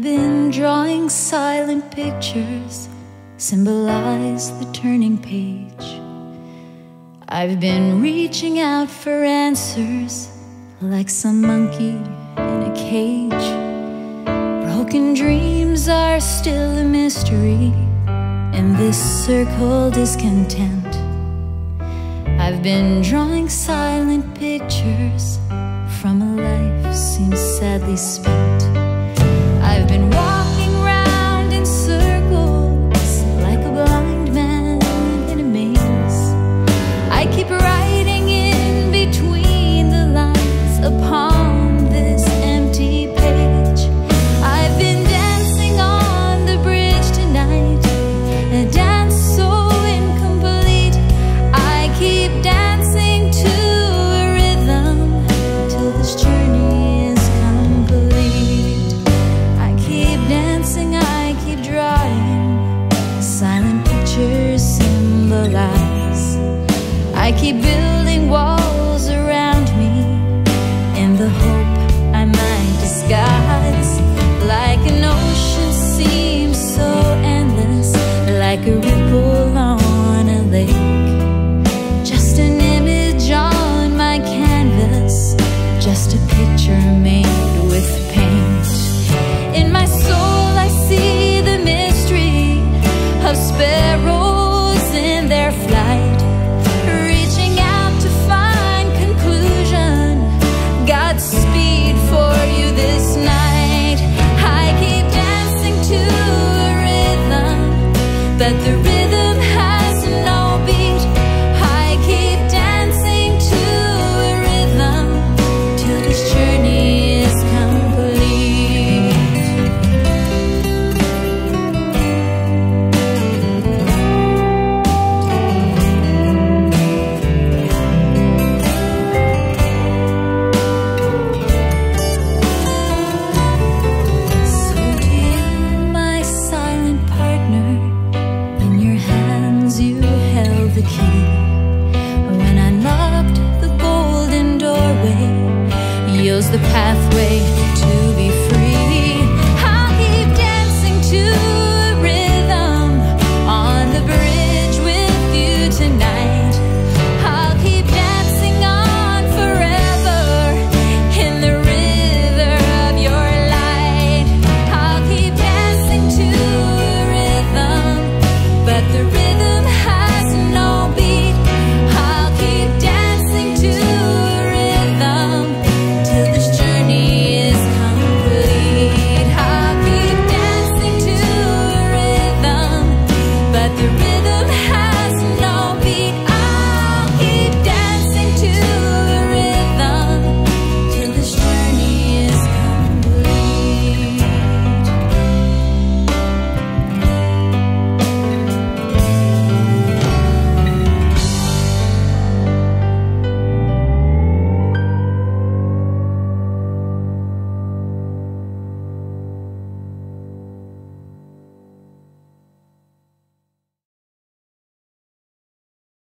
I've been drawing silent pictures, symbolize the turning page. I've been reaching out for answers, like some monkey in a cage. Broken dreams are still a mystery, in this circle discontent. I've been drawing silent pictures from a life seems sadly spent. I've been the lies. I keep building walls around me in the hope I might disguise. but there is path